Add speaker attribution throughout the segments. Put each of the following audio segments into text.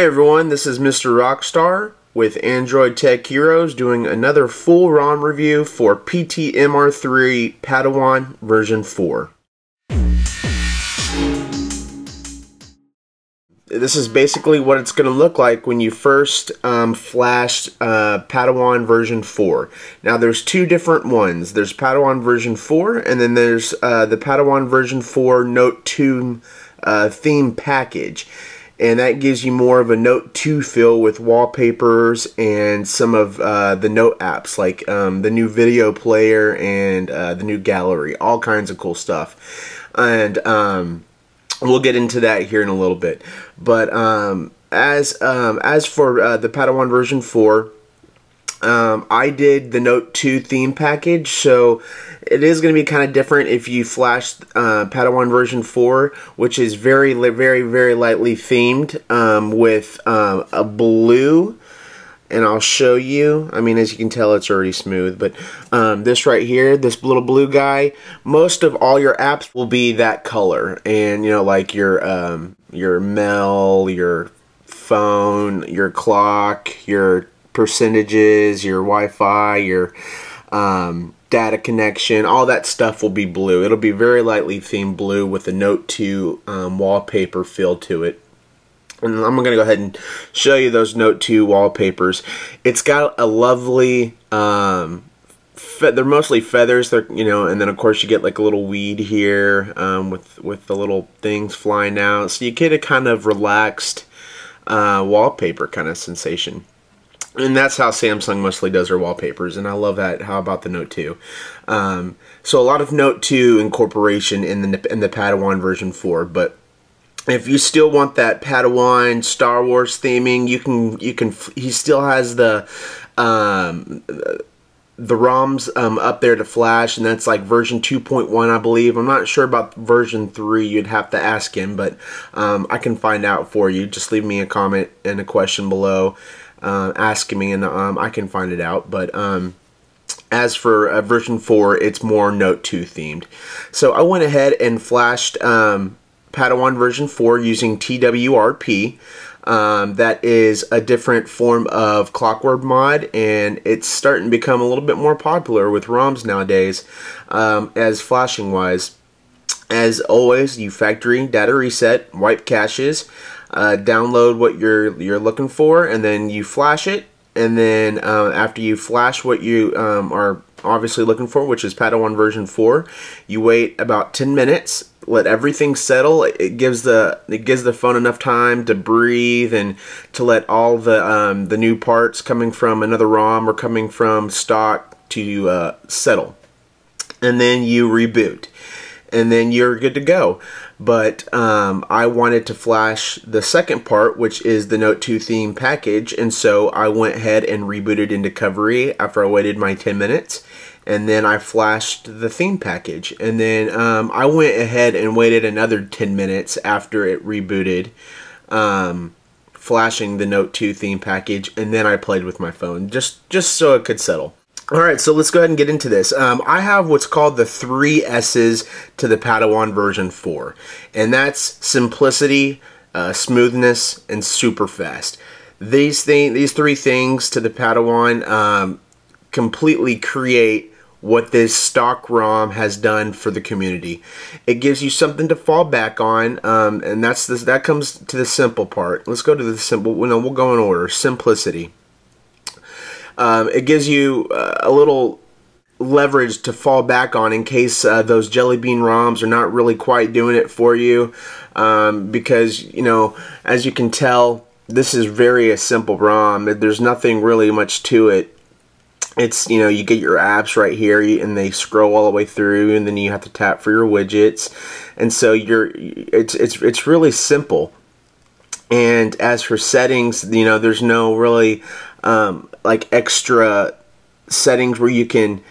Speaker 1: Hey everyone, this is Mr. Roxtar with Android Tech Heroes doing another full ROM review for PTMR3 Padawan version 4. This is basically what it's going to look like when you first um, flashed uh, Padawan version 4. Now there's two different ones. There's Padawan version 4 and then there's uh, the Padawan version 4 Note 2 uh, theme package and that gives you more of a Note 2 feel with wallpapers and some of uh, the Note apps like um, the new video player and uh, the new gallery, all kinds of cool stuff. And um, we'll get into that here in a little bit. But um, as um, as for uh, the Padawan version 4, um, I did the Note 2 theme package, so it is going to be kind of different if you flash uh, Padawan version 4, which is very, very, very lightly themed um, with um, a blue. And I'll show you. I mean, as you can tell, it's already smooth. But um, this right here, this little blue guy, most of all your apps will be that color. And, you know, like your, um, your mail, your phone, your clock, your percentages, your Wi-Fi, your um, data connection, all that stuff will be blue. It'll be very lightly themed blue with a Note 2 um, wallpaper feel to it. And I'm going to go ahead and show you those Note 2 wallpapers. It's got a lovely, um, they're mostly feathers, they're, you know, and then of course you get like a little weed here um, with, with the little things flying out. So you get a kind of relaxed uh, wallpaper kind of sensation and that's how Samsung mostly does their wallpapers, and I love that. How about the Note 2? Um, so a lot of Note 2 incorporation in the in the Padawan version 4, but if you still want that Padawan Star Wars theming, you can you can. He still has the um, the ROMs um, up there to flash, and that's like version 2.1, I believe. I'm not sure about version 3. You'd have to ask him, but um, I can find out for you. Just leave me a comment and a question below uh, asking me, and um, I can find it out. But um, as for uh, version 4, it's more Note 2 themed. So I went ahead and flashed um, Padawan version 4 using TWRP. Um, that is a different form of Clockwork mod, and it's starting to become a little bit more popular with ROMs nowadays um, as flashing wise. As always, you factory data reset, wipe caches, uh, download what you're you're looking for, and then you flash it. And then uh, after you flash what you um, are obviously looking for, which is Padawan version 4, you wait about 10 minutes, let everything settle. It gives the it gives the phone enough time to breathe and to let all the um, the new parts coming from another ROM or coming from stock to uh, settle. And then you reboot and then you're good to go. But um, I wanted to flash the second part, which is the Note 2 theme package, and so I went ahead and rebooted into Covery after I waited my 10 minutes, and then I flashed the theme package. And then um, I went ahead and waited another 10 minutes after it rebooted, um, flashing the Note 2 theme package, and then I played with my phone, just, just so it could settle. All right, so let's go ahead and get into this. Um, I have what's called the three S's to the Padawan version 4, and that's simplicity, uh, smoothness, and super fast. These thing, these three things to the Padawan um, completely create what this stock ROM has done for the community. It gives you something to fall back on, um, and that's this, that comes to the simple part. Let's go to the simple. No, we'll go in order. Simplicity. Um, it gives you uh, a little leverage to fall back on in case uh, those jelly bean ROMs are not really quite doing it for you. Um, because, you know, as you can tell, this is very a simple ROM. There's nothing really much to it. It's, you know, you get your apps right here and they scroll all the way through and then you have to tap for your widgets. And so you're, it's, it's, it's really simple. And as for settings, you know, there's no really um, like extra settings where you can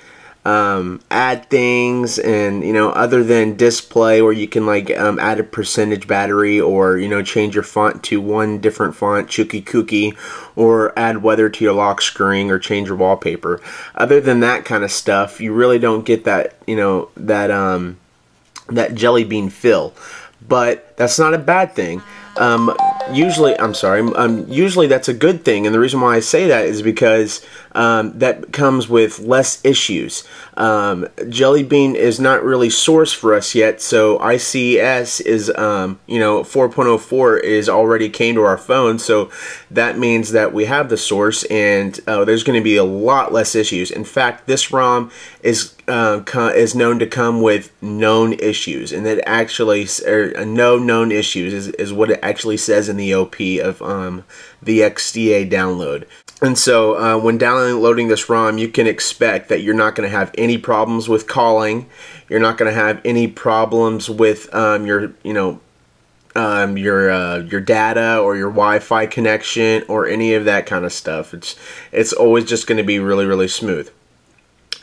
Speaker 1: um, add things and you know other than display where you can like um, add a percentage battery or you know change your font to one different font Choco cooky or add weather to your lock screen or change your wallpaper. Other than that kind of stuff you really don't get that you know that um that jelly bean fill but that's not a bad thing. Um, usually I'm sorry um, usually that's a good thing and the reason why I say that is because um, that comes with less issues. Um, Jelly Bean is not really source for us yet so ICS is um, you know 4.04 is already came to our phone so that means that we have the source and uh, there's going to be a lot less issues. In fact this ROM is uh, is known to come with known issues, and that actually or uh, no known issues is, is what it actually says in the OP of um, the XDA download. And so uh, when downloading this ROM, you can expect that you're not going to have any problems with calling. You're not going to have any problems with um, your, you know, um, your uh, your data or your Wi-Fi connection or any of that kind of stuff. It's it's always just going to be really really smooth.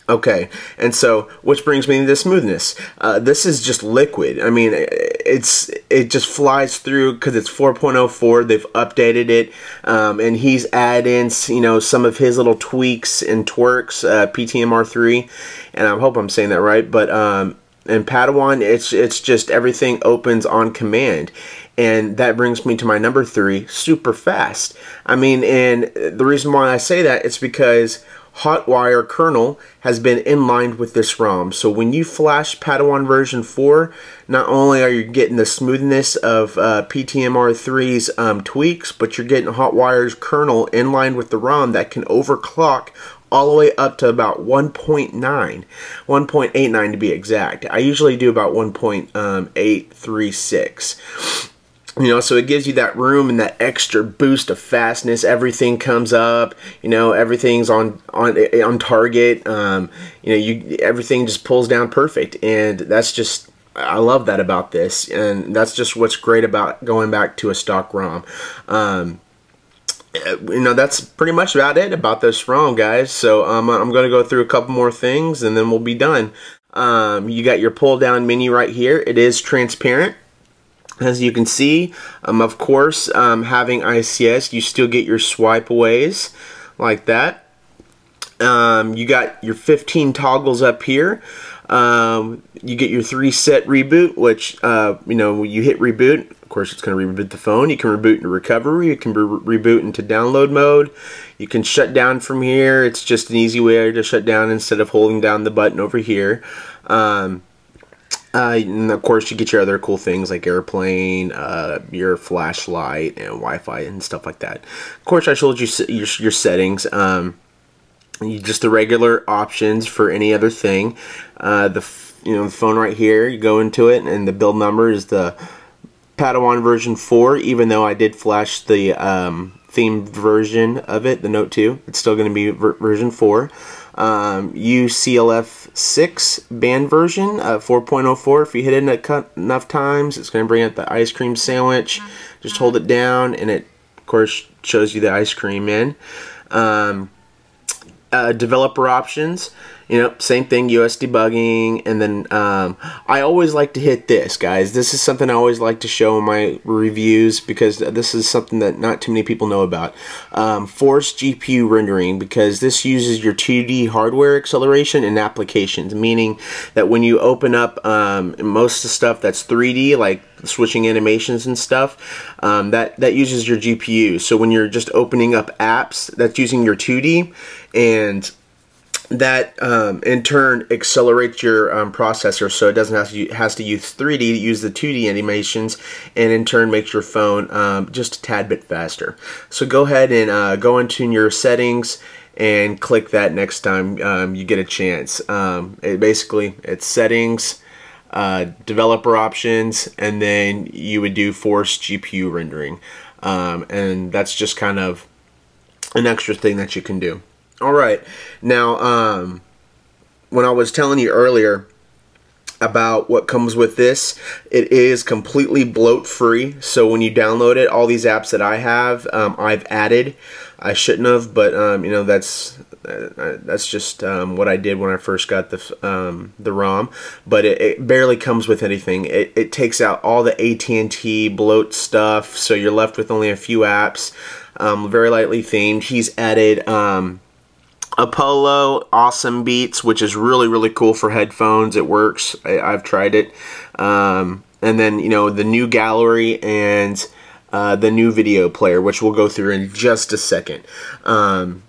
Speaker 1: Okay, and so which brings me to the smoothness. Uh, this is just liquid. I mean, it's it just flies through because it's 4.04. They've updated it, um, and he's added in you know some of his little tweaks and twerks, uh, PTMR3, and I hope I'm saying that right. But um, in Padawan, it's it's just everything opens on command, and that brings me to my number three, super fast. I mean, and the reason why I say that is because Hotwire kernel has been inlined with this ROM. So when you flash Padawan version 4, not only are you getting the smoothness of uh, PTMR3's um, tweaks, but you're getting Hotwire's kernel inlined with the ROM that can overclock all the way up to about 1.9, 1.89 to be exact. I usually do about 1.836. You know, so it gives you that room and that extra boost of fastness. Everything comes up. You know, everything's on on on target. Um, you know, you everything just pulls down perfect, and that's just I love that about this, and that's just what's great about going back to a stock ROM. Um, you know that's pretty much about it about this ROM, guys. So um, I'm to go through a couple more things, and then we'll be done. Um, you got your pull down menu right here. It is transparent. As you can see, um, of course, um, having ICS, you still get your swipe aways like that. Um, you got your 15 toggles up here. Um, you get your three set reboot, which, uh, you know, you hit reboot, of course, it's going to reboot the phone. You can reboot into recovery. You can re reboot into download mode. You can shut down from here. It's just an easy way to shut down instead of holding down the button over here. Um, uh, and of course, you get your other cool things like airplane, uh, your flashlight, and Wi-Fi and stuff like that. Of course, I showed you your, your settings. Um, you, just the regular options for any other thing. Uh, the you know the phone right here. You go into it, and the build number is the Padawan version 4. Even though I did flash the um, themed version of it, the Note 2, it's still going to be ver version 4 um, UCLF 6 band version, uh, 4.04. If you hit it enough times, it's going to bring up the ice cream sandwich. Just hold it down, and it, of course, shows you the ice cream in. Um, uh, developer options you know, same thing, USB debugging, and then um, I always like to hit this, guys. This is something I always like to show in my reviews because this is something that not too many people know about. Um, GPU rendering because this uses your 2D hardware acceleration in applications, meaning that when you open up um, most of the stuff that's 3D, like switching animations and stuff, um, that, that uses your GPU. So when you're just opening up apps, that's using your 2D, and that um, in turn accelerates your um, processor so it doesn't have to has to use 3D to use the 2D animations and in turn makes your phone um, just a tad bit faster. So go ahead and uh, go into your settings and click that next time um, you get a chance. Um, it basically it's settings, uh, developer options, and then you would do force GPU rendering. Um, and that's just kind of an extra thing that you can do. All right. Now, um, when I was telling you earlier about what comes with this, it is completely bloat free. So when you download it, all these apps that I have, um, I've added. I shouldn't have, but um, you know that's uh, that's just um, what I did when I first got the um, the ROM. But it, it, barely comes with anything. It, it takes out all the AT&T bloat stuff, so you're left with only a few apps. Um, very lightly themed. He's added um, Apollo Awesome Beats, which is really, really cool for headphones. It works. I, have tried it. Um, and then, you know, the new gallery and uh, the new video player, which we'll go through in just a second. Um,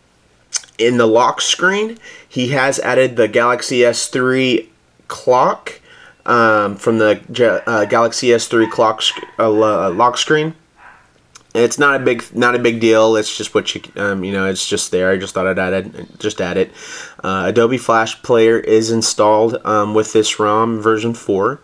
Speaker 1: in the lock screen, he has added the Galaxy S3 clock um, from the uh, Galaxy S3 clock uh, lock screen. It's not a big not a big deal. It's just what you um, you know. It's just there. I just thought I'd add it. Just add it. Uh, Adobe Flash Player is installed um, with this ROM version four.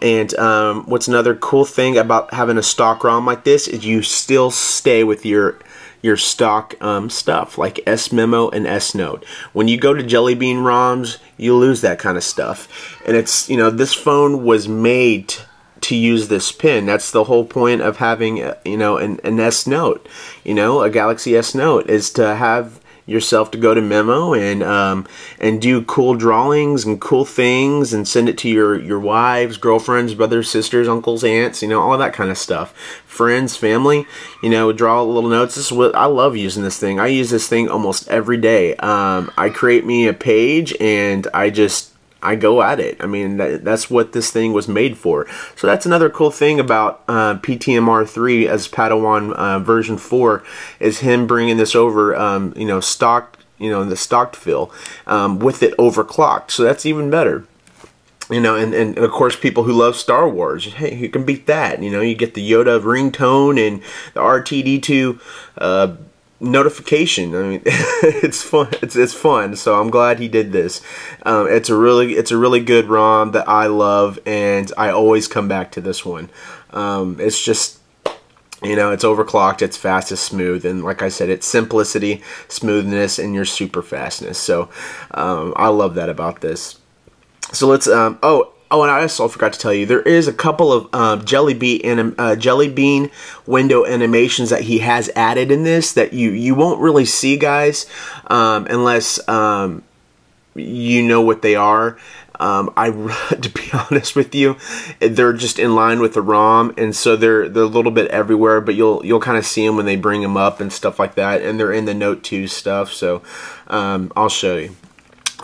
Speaker 1: And um, what's another cool thing about having a stock ROM like this is you still stay with your your stock um, stuff like S Memo and S Note. When you go to Jelly Bean ROMs, you lose that kind of stuff. And it's you know this phone was made to use this pin. That's the whole point of having you know an, an S Note. You know a Galaxy S Note is to have yourself to go to Memo and um, and do cool drawings and cool things and send it to your your wives, girlfriends, brothers, sisters, uncles, aunts, you know, all that kind of stuff. Friends, family, you know, draw little notes. This is what I love using this thing. I use this thing almost every day. Um, I create me a page and I just I go at it. I mean, that, that's what this thing was made for. So that's another cool thing about uh, PTMR3 as Padawan uh, version 4 is him bringing this over, um, you know, stocked, you know, in the stocked fill um, with it overclocked. So that's even better. You know, and, and of course, people who love Star Wars, hey, you can beat that? You know, you get the Yoda ringtone and the R2-D2 uh, notification. I mean, it's fun. It's it's fun. So I'm glad he did this. Um, it's a really it's a really good ROM that I love, and I always come back to this one. Um, it's just you know it's overclocked it's fast it's smooth and like i said it's simplicity smoothness and your super fastness so um, i love that about this so let's um, oh Oh, and I also forgot to tell you, there is a couple of um, Jelly Bean anim, uh, Jelly Bean window animations that he has added in this that you you won't really see, guys, um, unless um, you know what they are. Um, I, to be honest with you, they're just in line with the ROM, and so they're they're a little bit everywhere. But you'll you'll kind of see them when they bring them up and stuff like that, and they're in the Note 2 stuff. So um, I'll show you.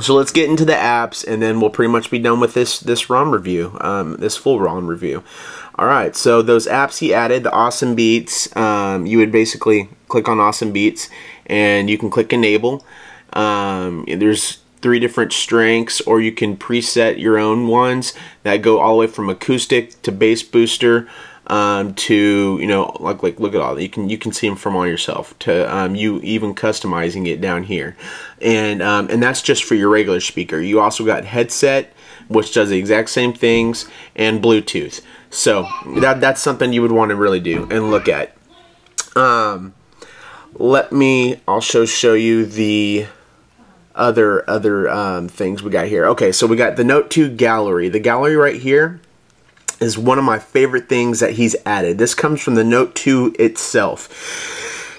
Speaker 1: So let's get into the apps, and then we'll pretty much be done with this this ROM review, um, this full ROM review. All right, so those apps he added, the Awesome Beats, um, you would basically click on Awesome Beats, and you can click Enable. Um, there's three different strengths, or you can preset your own ones that go all the way from acoustic to bass booster um, to you know like like look at all you can you can see them from all yourself to um, you even customizing it down here. And um, and that's just for your regular speaker. You also got headset which does the exact same things and Bluetooth. So that that's something you would want to really do and look at. Um, let me also show you the other other um, things we got here. Okay so we got the note 2 gallery. The gallery right here is one of my favorite things that he's added. This comes from the Note 2 itself.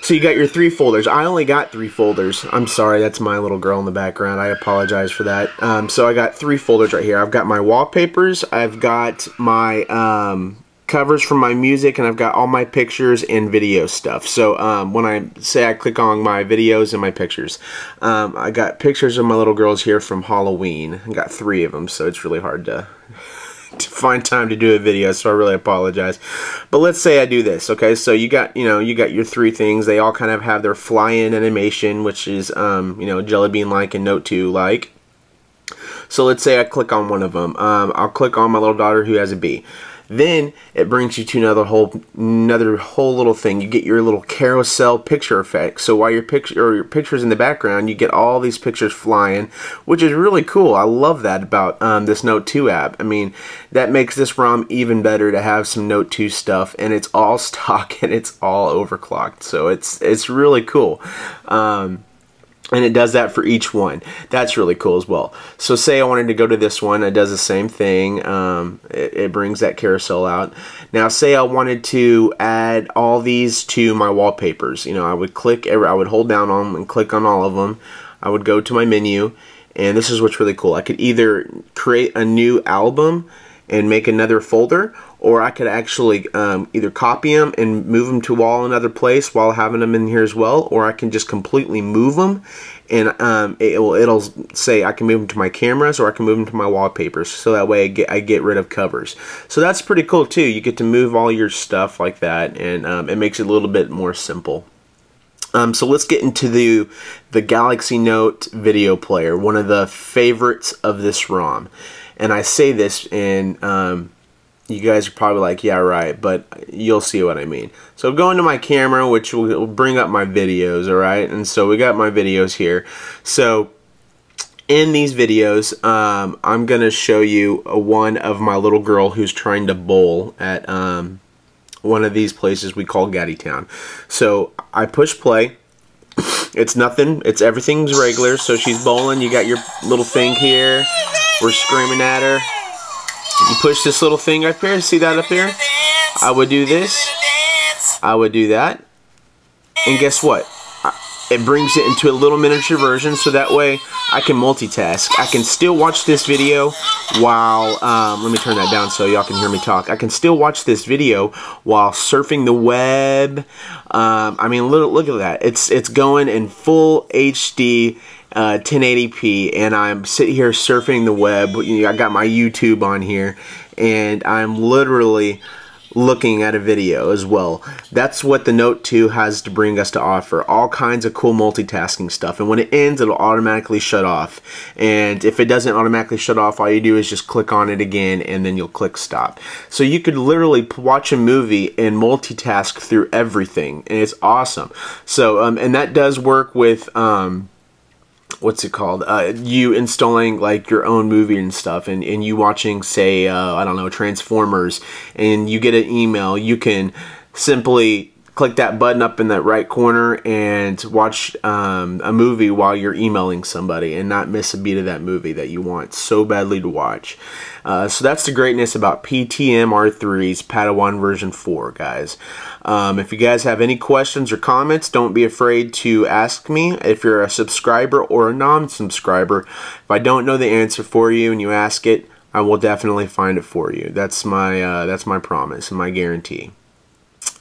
Speaker 1: So you got your three folders. I only got three folders. I'm sorry, that's my little girl in the background. I apologize for that. Um, so I got three folders right here. I've got my wallpapers. I've got my um, covers from my music and I've got all my pictures and video stuff. So um, when I say I click on my videos and my pictures, um, I got pictures of my little girls here from Halloween. I got three of them, so it's really hard to to find time to do a video, so I really apologize. But let's say I do this, okay? So you got, you know, you got your three things. They all kind of have their fly-in animation, which is, um, you know, Jelly Bean-like and Note 2-like. So let's say I click on one of them. Um, I'll click on my little daughter who has a B. Then it brings you to another whole another whole little thing. You get your little carousel picture effect. So while your picture or your pictures in the background, you get all these pictures flying, which is really cool. I love that about um, this Note 2 app. I mean, that makes this ROM even better to have some Note 2 stuff, and it's all stock and it's all overclocked. So it's it's really cool. Um, and it does that for each one. That's really cool as well. So say I wanted to go to this one, it does the same thing. Um, it, it, brings that carousel out. Now say I wanted to add all these to my wallpapers. You know, I would click, I would hold down on them and click on all of them. I would go to my menu, and this is what's really cool. I could either create a new album and make another folder, or I could actually um, either copy them and move them to all another place while having them in here as well, or I can just completely move them and um, it will it'll say I can move them to my cameras or I can move them to my wallpapers so that way I get I get rid of covers. So that's pretty cool too you get to move all your stuff like that and um, it makes it a little bit more simple. Um, so let's get into the the Galaxy Note video player one of the favorites of this ROM. And I say this in um, you guys are probably like, yeah, right, but you'll see what I mean. So go into my camera, which will bring up my videos, all right? And so we got my videos here. So in these videos, um, I'm going to show you a one of my little girl who's trying to bowl at um, one of these places we call Gaddy Town. So I push play. It's nothing. It's everything's regular. So she's bowling. You got your little thing here. We're screaming at her. You push this little thing up here. See that up here? I would do this. I would do that. And guess what? It brings it into a little miniature version so that way I can multitask. I can still watch this video while, um, let me turn that down so y'all can hear me talk. I can still watch this video while surfing the web. Um, I mean, look, look at that. It's, it's going in full HD uh, 1080p and I'm sitting here surfing the web. I got my YouTube on here and I'm literally looking at a video as well. That's what the Note 2 has to bring us to offer. All kinds of cool multitasking stuff. And when it ends, it'll automatically shut off. And if it doesn't automatically shut off, all you do is just click on it again and then you'll click stop. So you could literally watch a movie and multitask through everything. And it's awesome. So, um, and that does work with, um, what's it called? Uh, you installing like your own movie and stuff, and, and you watching, say, uh, I don't know, Transformers, and you get an email, you can simply click that button up in that right corner and watch um, a movie while you're emailing somebody and not miss a beat of that movie that you want so badly to watch. Uh, so that's the greatness about PTMR3's Padawan version 4, guys. Um, if you guys have any questions or comments, don't be afraid to ask me. If you're a subscriber or a non-subscriber, if I don't know the answer for you and you ask it, I will definitely find it for you. That's my uh, that's my promise and my guarantee.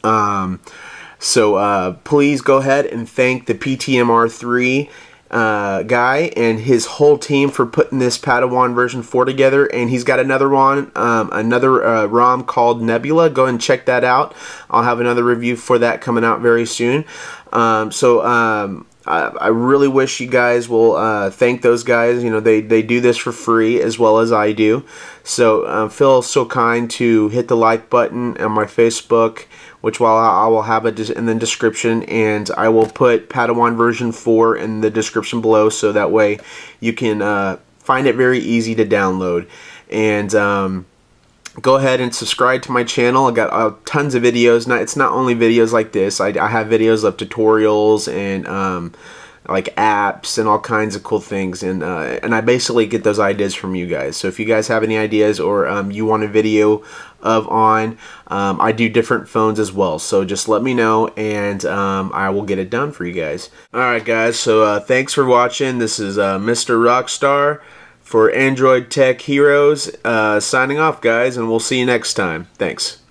Speaker 1: Um, so uh, please go ahead and thank the PTMR3 uh, guy and his whole team for putting this Padawan version 4 together. And he's got another one, um, another uh, ROM called Nebula. Go and check that out. I'll have another review for that coming out very soon. Um, so um, I, really wish you guys will uh, thank those guys. You know, they, they do this for free as well as I do. So uh, feel so kind to hit the like button on my Facebook which while I will have it in the description and I will put Padawan version 4 in the description below so that way you can uh, find it very easy to download and um, go ahead and subscribe to my channel. I got uh, tons of videos. Not it's not only videos like this. I, I have videos of tutorials and um, like apps and all kinds of cool things. And uh, and I basically get those ideas from you guys. So if you guys have any ideas or um, you want a video of on um, I do different phones as well. So just let me know and um, I will get it done for you guys. Alright guys. So uh, thanks for watching. This is uh, Mr. Roxtar for Android Tech Heroes. Uh, signing off guys and we'll see you next time. Thanks